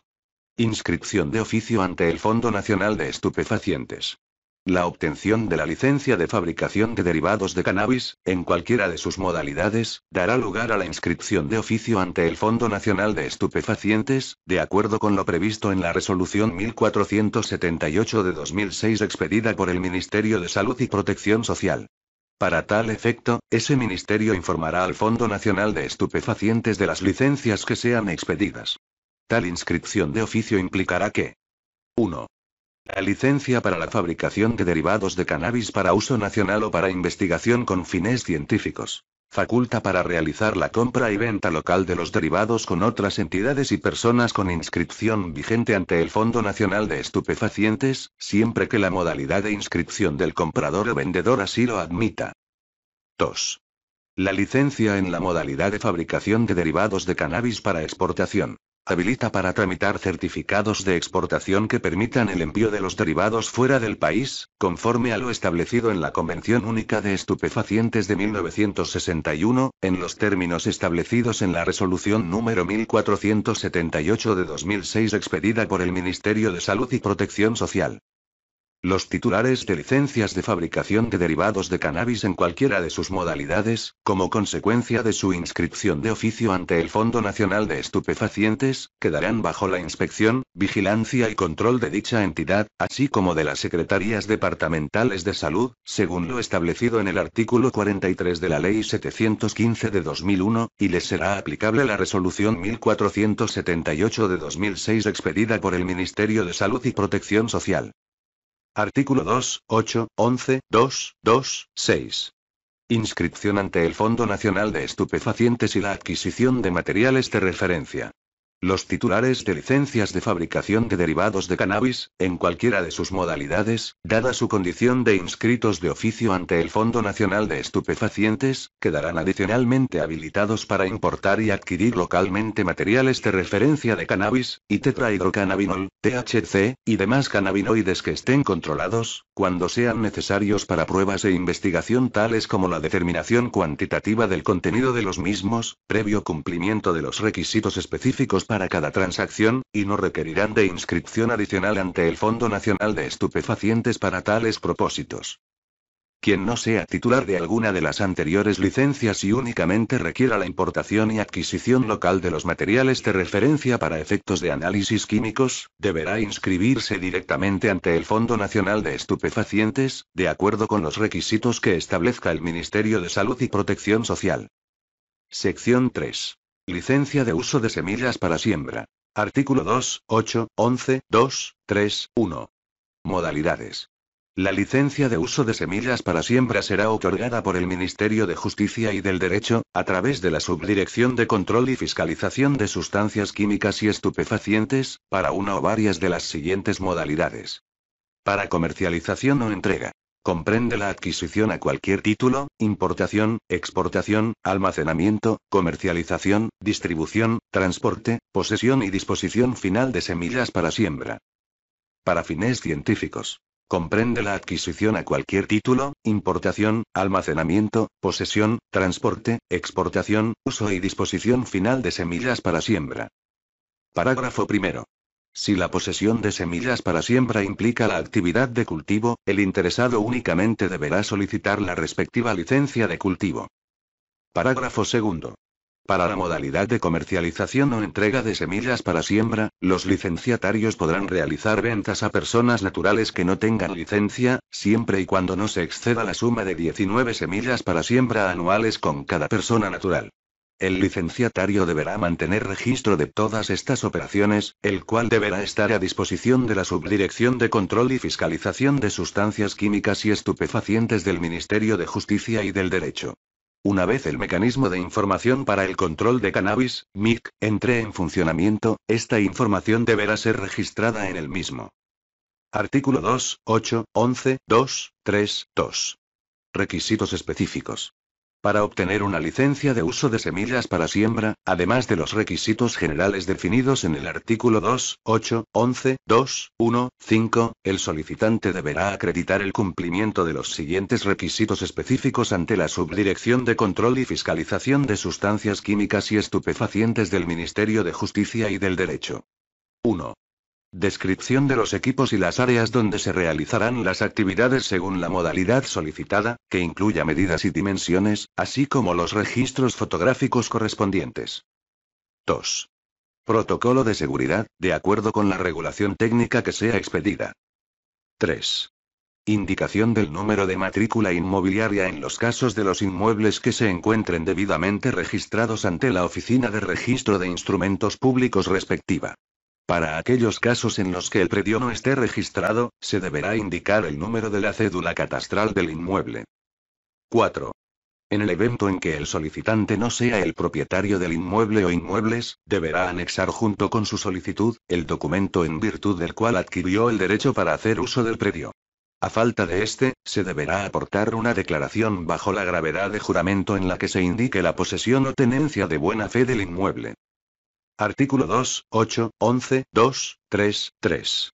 A: Inscripción de oficio ante el Fondo Nacional de Estupefacientes. La obtención de la licencia de fabricación de derivados de cannabis, en cualquiera de sus modalidades, dará lugar a la inscripción de oficio ante el Fondo Nacional de Estupefacientes, de acuerdo con lo previsto en la Resolución 1478 de 2006 expedida por el Ministerio de Salud y Protección Social. Para tal efecto, ese ministerio informará al Fondo Nacional de Estupefacientes de las licencias que sean expedidas. Tal inscripción de oficio implicará que 1. La licencia para la fabricación de derivados de cannabis para uso nacional o para investigación con fines científicos. Faculta para realizar la compra y venta local de los derivados con otras entidades y personas con inscripción vigente ante el Fondo Nacional de Estupefacientes, siempre que la modalidad de inscripción del comprador o vendedor así lo admita. 2. La licencia en la modalidad de fabricación de derivados de cannabis para exportación habilita para tramitar certificados de exportación que permitan el envío de los derivados fuera del país, conforme a lo establecido en la Convención Única de Estupefacientes de 1961, en los términos establecidos en la resolución número 1478 de 2006 expedida por el Ministerio de Salud y Protección Social. Los titulares de licencias de fabricación de derivados de cannabis en cualquiera de sus modalidades, como consecuencia de su inscripción de oficio ante el Fondo Nacional de Estupefacientes, quedarán bajo la inspección, vigilancia y control de dicha entidad, así como de las secretarías departamentales de salud, según lo establecido en el artículo 43 de la Ley 715 de 2001, y les será aplicable la resolución 1478 de 2006 expedida por el Ministerio de Salud y Protección Social. Artículo 2, 8, 11, 2, 2, 6. Inscripción ante el Fondo Nacional de Estupefacientes y la adquisición de materiales de referencia. Los titulares de licencias de fabricación de derivados de cannabis, en cualquiera de sus modalidades, dada su condición de inscritos de oficio ante el Fondo Nacional de Estupefacientes, quedarán adicionalmente habilitados para importar y adquirir localmente materiales de referencia de cannabis, y tetrahidrocannabinol, THC, y demás cannabinoides que estén controlados, cuando sean necesarios para pruebas e investigación tales como la determinación cuantitativa del contenido de los mismos, previo cumplimiento de los requisitos específicos para cada transacción, y no requerirán de inscripción adicional ante el Fondo Nacional de Estupefacientes para tales propósitos. Quien no sea titular de alguna de las anteriores licencias y únicamente requiera la importación y adquisición local de los materiales de referencia para efectos de análisis químicos, deberá inscribirse directamente ante el Fondo Nacional de Estupefacientes, de acuerdo con los requisitos que establezca el Ministerio de Salud y Protección Social. Sección 3. Licencia de uso de semillas para siembra. Artículo 2, 8, 11, 2, 3, 1. Modalidades. La licencia de uso de semillas para siembra será otorgada por el Ministerio de Justicia y del Derecho, a través de la Subdirección de Control y Fiscalización de Sustancias Químicas y Estupefacientes, para una o varias de las siguientes modalidades. Para comercialización o entrega. Comprende la adquisición a cualquier título, importación, exportación, almacenamiento, comercialización, distribución, transporte, posesión y disposición final de semillas para siembra. Para fines científicos. Comprende la adquisición a cualquier título, importación, almacenamiento, posesión, transporte, exportación, uso y disposición final de semillas para siembra. Parágrafo primero. Si la posesión de semillas para siembra implica la actividad de cultivo, el interesado únicamente deberá solicitar la respectiva licencia de cultivo. Parágrafo segundo. Para la modalidad de comercialización o entrega de semillas para siembra, los licenciatarios podrán realizar ventas a personas naturales que no tengan licencia, siempre y cuando no se exceda la suma de 19 semillas para siembra anuales con cada persona natural. El licenciatario deberá mantener registro de todas estas operaciones, el cual deberá estar a disposición de la Subdirección de Control y Fiscalización de Sustancias Químicas y Estupefacientes del Ministerio de Justicia y del Derecho. Una vez el mecanismo de información para el control de cannabis, MIC, entre en funcionamiento, esta información deberá ser registrada en el mismo. Artículo 2, 8, 11, 2, 3, 2. Requisitos específicos. Para obtener una licencia de uso de semillas para siembra, además de los requisitos generales definidos en el artículo 2, 8, 11, 2, 1, 5, el solicitante deberá acreditar el cumplimiento de los siguientes requisitos específicos ante la Subdirección de Control y Fiscalización de Sustancias Químicas y Estupefacientes del Ministerio de Justicia y del Derecho. 1. Descripción de los equipos y las áreas donde se realizarán las actividades según la modalidad solicitada, que incluya medidas y dimensiones, así como los registros fotográficos correspondientes. 2. Protocolo de seguridad, de acuerdo con la regulación técnica que sea expedida. 3. Indicación del número de matrícula inmobiliaria en los casos de los inmuebles que se encuentren debidamente registrados ante la Oficina de Registro de Instrumentos Públicos respectiva. Para aquellos casos en los que el predio no esté registrado, se deberá indicar el número de la cédula catastral del inmueble. 4. En el evento en que el solicitante no sea el propietario del inmueble o inmuebles, deberá anexar junto con su solicitud, el documento en virtud del cual adquirió el derecho para hacer uso del predio. A falta de este, se deberá aportar una declaración bajo la gravedad de juramento en la que se indique la posesión o tenencia de buena fe del inmueble. Artículo 2, 8, 11, 2, 3, 3.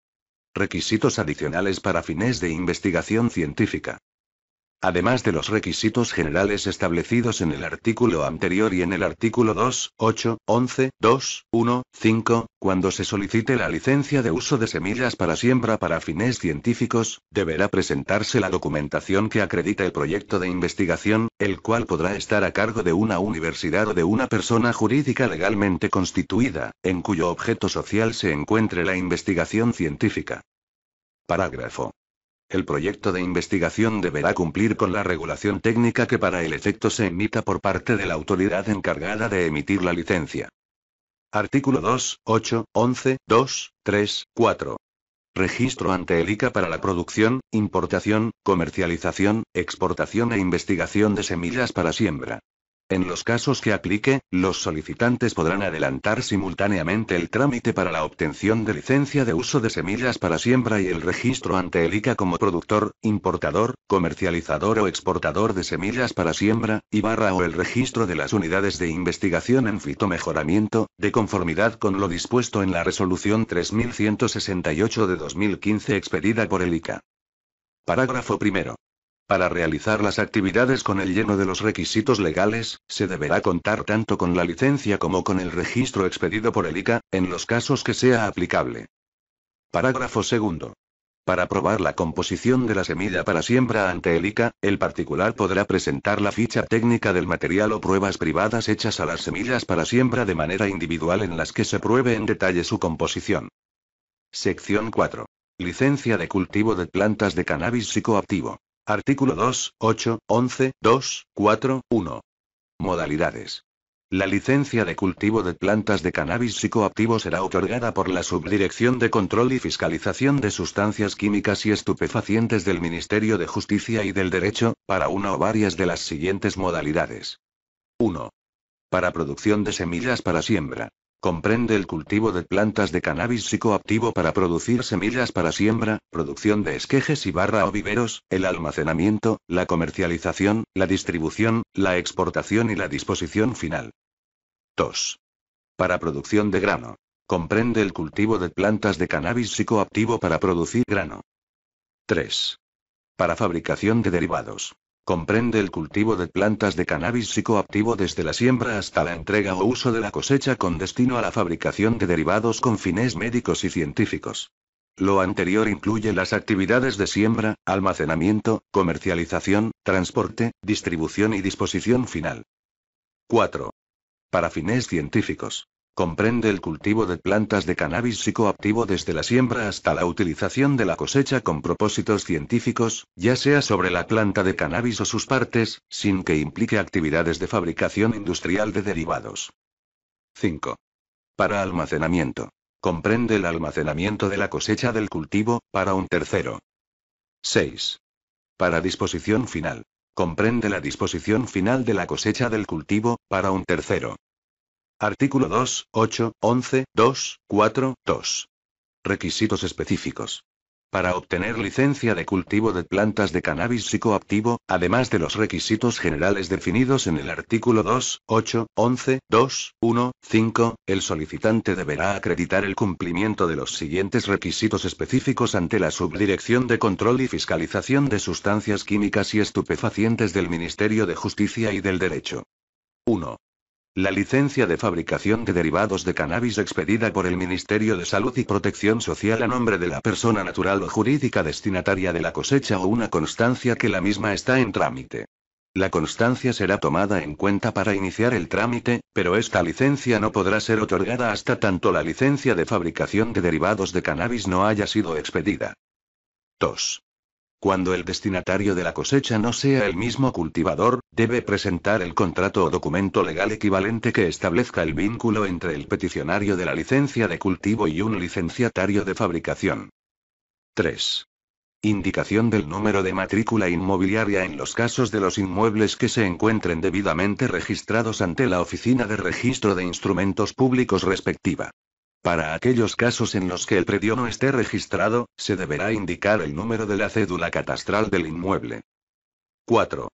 A: Requisitos adicionales para fines de investigación científica. Además de los requisitos generales establecidos en el artículo anterior y en el artículo 2, 8, 11, 2, 1, 5, cuando se solicite la licencia de uso de semillas para siembra para fines científicos, deberá presentarse la documentación que acredita el proyecto de investigación, el cual podrá estar a cargo de una universidad o de una persona jurídica legalmente constituida, en cuyo objeto social se encuentre la investigación científica. Parágrafo. El proyecto de investigación deberá cumplir con la regulación técnica que para el efecto se emita por parte de la autoridad encargada de emitir la licencia. Artículo 2, 8, 11, 2, 3, 4. Registro ante el ICA para la producción, importación, comercialización, exportación e investigación de semillas para siembra. En los casos que aplique, los solicitantes podrán adelantar simultáneamente el trámite para la obtención de licencia de uso de semillas para siembra y el registro ante el ICA como productor, importador, comercializador o exportador de semillas para siembra, y barra o el registro de las unidades de investigación en fitomejoramiento, de conformidad con lo dispuesto en la resolución 3168 de 2015 expedida por el ICA. Parágrafo primero. Para realizar las actividades con el lleno de los requisitos legales, se deberá contar tanto con la licencia como con el registro expedido por el ICA, en los casos que sea aplicable. Parágrafo segundo. Para probar la composición de la semilla para siembra ante el ICA, el particular podrá presentar la ficha técnica del material o pruebas privadas hechas a las semillas para siembra de manera individual en las que se pruebe en detalle su composición. Sección 4. Licencia de cultivo de plantas de cannabis psicoactivo. Artículo 2, 8, 11, 2, 4, 1. Modalidades. La licencia de cultivo de plantas de cannabis psicoactivo será otorgada por la Subdirección de Control y Fiscalización de Sustancias Químicas y Estupefacientes del Ministerio de Justicia y del Derecho, para una o varias de las siguientes modalidades. 1. Para producción de semillas para siembra. Comprende el cultivo de plantas de cannabis psicoactivo para producir semillas para siembra, producción de esquejes y barra o viveros, el almacenamiento, la comercialización, la distribución, la exportación y la disposición final. 2. Para producción de grano. Comprende el cultivo de plantas de cannabis psicoactivo para producir grano. 3. Para fabricación de derivados. Comprende el cultivo de plantas de cannabis psicoactivo desde la siembra hasta la entrega o uso de la cosecha con destino a la fabricación de derivados con fines médicos y científicos. Lo anterior incluye las actividades de siembra, almacenamiento, comercialización, transporte, distribución y disposición final. 4. Para fines científicos. Comprende el cultivo de plantas de cannabis psicoactivo desde la siembra hasta la utilización de la cosecha con propósitos científicos, ya sea sobre la planta de cannabis o sus partes, sin que implique actividades de fabricación industrial de derivados. 5. Para almacenamiento. Comprende el almacenamiento de la cosecha del cultivo, para un tercero. 6. Para disposición final. Comprende la disposición final de la cosecha del cultivo, para un tercero. Artículo 2, 8, 11, 2, 4, 2. Requisitos específicos. Para obtener licencia de cultivo de plantas de cannabis psicoactivo, además de los requisitos generales definidos en el artículo 2, 8, 11, 2, 1, 5, el solicitante deberá acreditar el cumplimiento de los siguientes requisitos específicos ante la Subdirección de Control y Fiscalización de Sustancias Químicas y Estupefacientes del Ministerio de Justicia y del Derecho. 1. La licencia de fabricación de derivados de cannabis expedida por el Ministerio de Salud y Protección Social a nombre de la persona natural o jurídica destinataria de la cosecha o una constancia que la misma está en trámite. La constancia será tomada en cuenta para iniciar el trámite, pero esta licencia no podrá ser otorgada hasta tanto la licencia de fabricación de derivados de cannabis no haya sido expedida. 2. Cuando el destinatario de la cosecha no sea el mismo cultivador, debe presentar el contrato o documento legal equivalente que establezca el vínculo entre el peticionario de la licencia de cultivo y un licenciatario de fabricación. 3. Indicación del número de matrícula inmobiliaria en los casos de los inmuebles que se encuentren debidamente registrados ante la Oficina de Registro de Instrumentos Públicos respectiva. Para aquellos casos en los que el predio no esté registrado, se deberá indicar el número de la cédula catastral del inmueble. 4.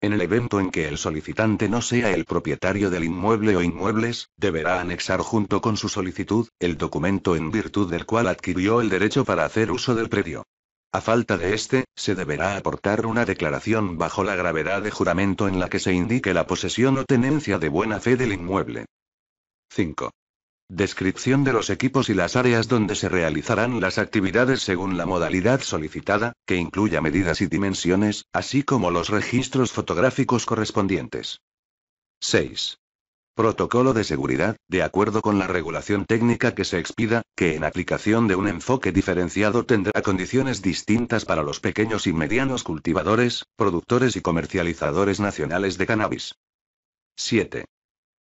A: En el evento en que el solicitante no sea el propietario del inmueble o inmuebles, deberá anexar junto con su solicitud, el documento en virtud del cual adquirió el derecho para hacer uso del predio. A falta de este, se deberá aportar una declaración bajo la gravedad de juramento en la que se indique la posesión o tenencia de buena fe del inmueble. 5. Descripción de los equipos y las áreas donde se realizarán las actividades según la modalidad solicitada, que incluya medidas y dimensiones, así como los registros fotográficos correspondientes. 6. Protocolo de seguridad, de acuerdo con la regulación técnica que se expida, que en aplicación de un enfoque diferenciado tendrá condiciones distintas para los pequeños y medianos cultivadores, productores y comercializadores nacionales de cannabis. 7.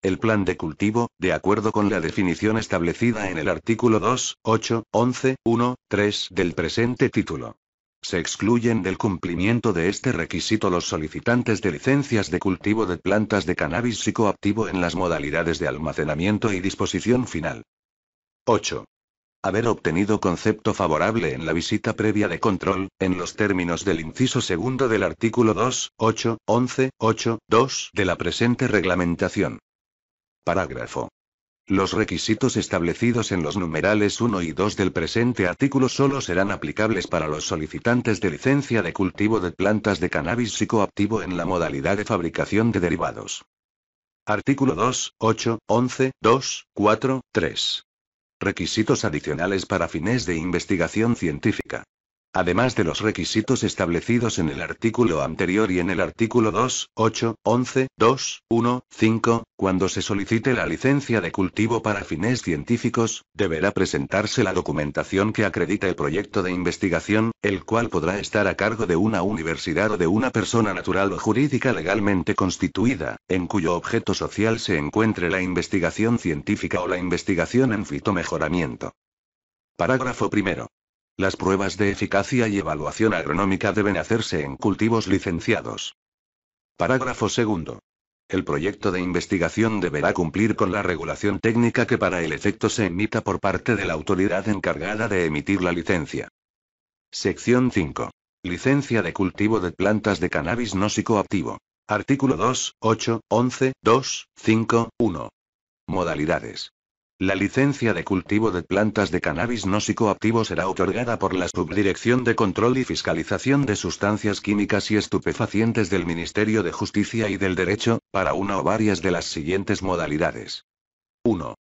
A: El plan de cultivo, de acuerdo con la definición establecida en el artículo 2, 8, 11, 1, 3 del presente título. Se excluyen del cumplimiento de este requisito los solicitantes de licencias de cultivo de plantas de cannabis psicoactivo en las modalidades de almacenamiento y disposición final. 8. Haber obtenido concepto favorable en la visita previa de control, en los términos del inciso segundo del artículo 2, 8, 11, 8, 2 de la presente reglamentación. Parágrafo. Los requisitos establecidos en los numerales 1 y 2 del presente artículo solo serán aplicables para los solicitantes de licencia de cultivo de plantas de cannabis psicoactivo en la modalidad de fabricación de derivados. Artículo 2, 8, 11, 2, 4, 3. Requisitos adicionales para fines de investigación científica. Además de los requisitos establecidos en el artículo anterior y en el artículo 2, 8, 11, 2, 1, 5, cuando se solicite la licencia de cultivo para fines científicos, deberá presentarse la documentación que acredite el proyecto de investigación, el cual podrá estar a cargo de una universidad o de una persona natural o jurídica legalmente constituida, en cuyo objeto social se encuentre la investigación científica o la investigación en fitomejoramiento. Parágrafo primero. Las pruebas de eficacia y evaluación agronómica deben hacerse en cultivos licenciados. Parágrafo segundo. El proyecto de investigación deberá cumplir con la regulación técnica que para el efecto se emita por parte de la autoridad encargada de emitir la licencia. Sección 5. Licencia de cultivo de plantas de cannabis no psicoactivo. Artículo 2, 8, 11, 2, 5, 1. Modalidades. La licencia de cultivo de plantas de cannabis no psicoactivo será otorgada por la Subdirección de Control y Fiscalización de Sustancias Químicas y Estupefacientes del Ministerio de Justicia y del Derecho, para una o varias de las siguientes modalidades. 1.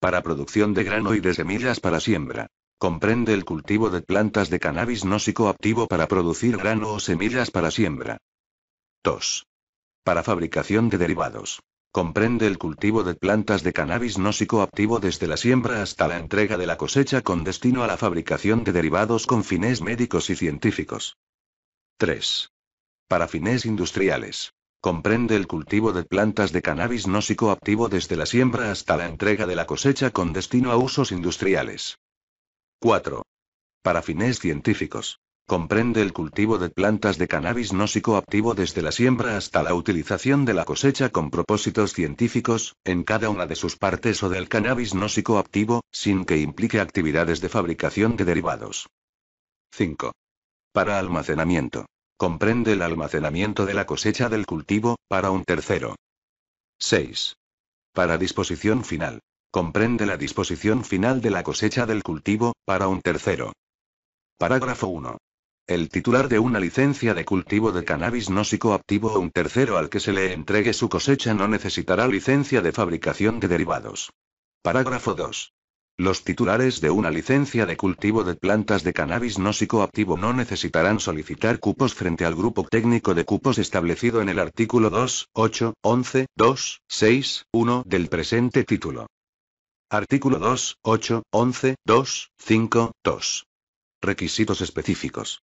A: Para producción de grano y de semillas para siembra. Comprende el cultivo de plantas de cannabis no psicoactivo para producir grano o semillas para siembra. 2. Para fabricación de derivados. Comprende el cultivo de plantas de cannabis no psicoactivo desde la siembra hasta la entrega de la cosecha con destino a la fabricación de derivados con fines médicos y científicos. 3. Para fines industriales. Comprende el cultivo de plantas de cannabis no psicoactivo desde la siembra hasta la entrega de la cosecha con destino a usos industriales. 4. Para fines científicos. Comprende el cultivo de plantas de cannabis no psicoactivo desde la siembra hasta la utilización de la cosecha con propósitos científicos, en cada una de sus partes o del cannabis no psicoactivo, sin que implique actividades de fabricación de derivados. 5. Para almacenamiento. Comprende el almacenamiento de la cosecha del cultivo, para un tercero. 6. Para disposición final. Comprende la disposición final de la cosecha del cultivo, para un tercero. Parágrafo 1. El titular de una licencia de cultivo de cannabis no psicoactivo o un tercero al que se le entregue su cosecha no necesitará licencia de fabricación de derivados. Parágrafo 2. Los titulares de una licencia de cultivo de plantas de cannabis no psicoactivo no necesitarán solicitar cupos frente al grupo técnico de cupos establecido en el artículo 2, 8, 11, 2, 6, 1 del presente título. Artículo 2, 8, 11, 2, 5, 2. Requisitos específicos.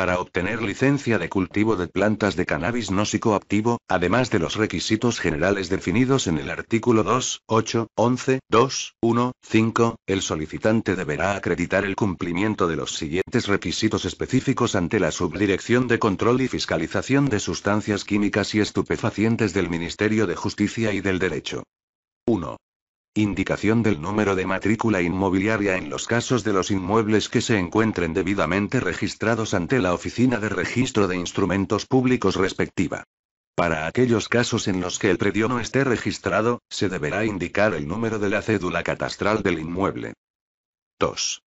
A: Para obtener licencia de cultivo de plantas de cannabis no psicoactivo, además de los requisitos generales definidos en el artículo 2, 8, 11, 2, 1, 5, el solicitante deberá acreditar el cumplimiento de los siguientes requisitos específicos ante la Subdirección de Control y Fiscalización de Sustancias Químicas y Estupefacientes del Ministerio de Justicia y del Derecho. 1. Indicación del número de matrícula inmobiliaria en los casos de los inmuebles que se encuentren debidamente registrados ante la Oficina de Registro de Instrumentos Públicos respectiva. Para aquellos casos en los que el predio no esté registrado, se deberá indicar el número de la cédula catastral del inmueble. 2.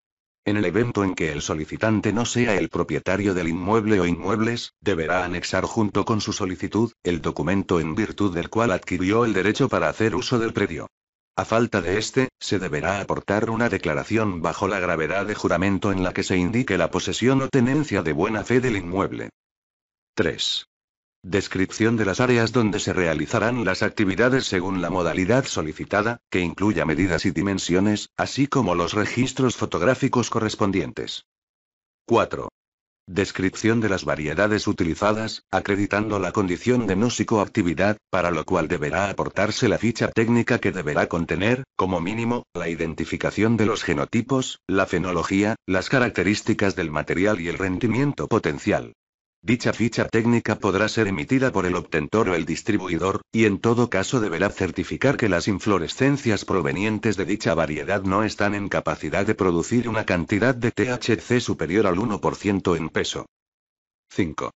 A: En el evento en que el solicitante no sea el propietario del inmueble o inmuebles, deberá anexar junto con su solicitud, el documento en virtud del cual adquirió el derecho para hacer uso del predio. A falta de este, se deberá aportar una declaración bajo la gravedad de juramento en la que se indique la posesión o tenencia de buena fe del inmueble. 3. Descripción de las áreas donde se realizarán las actividades según la modalidad solicitada, que incluya medidas y dimensiones, así como los registros fotográficos correspondientes. 4. Descripción de las variedades utilizadas, acreditando la condición de no psicoactividad, para lo cual deberá aportarse la ficha técnica que deberá contener, como mínimo, la identificación de los genotipos, la fenología, las características del material y el rendimiento potencial. Dicha ficha técnica podrá ser emitida por el obtentor o el distribuidor, y en todo caso deberá certificar que las inflorescencias provenientes de dicha variedad no están en capacidad de producir una cantidad de THC superior al 1% en peso. 5.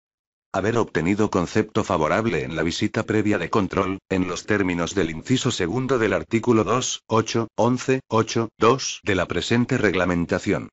A: Haber obtenido concepto favorable en la visita previa de control, en los términos del inciso segundo del artículo 2, 8, 11, 8, 2 de la presente reglamentación.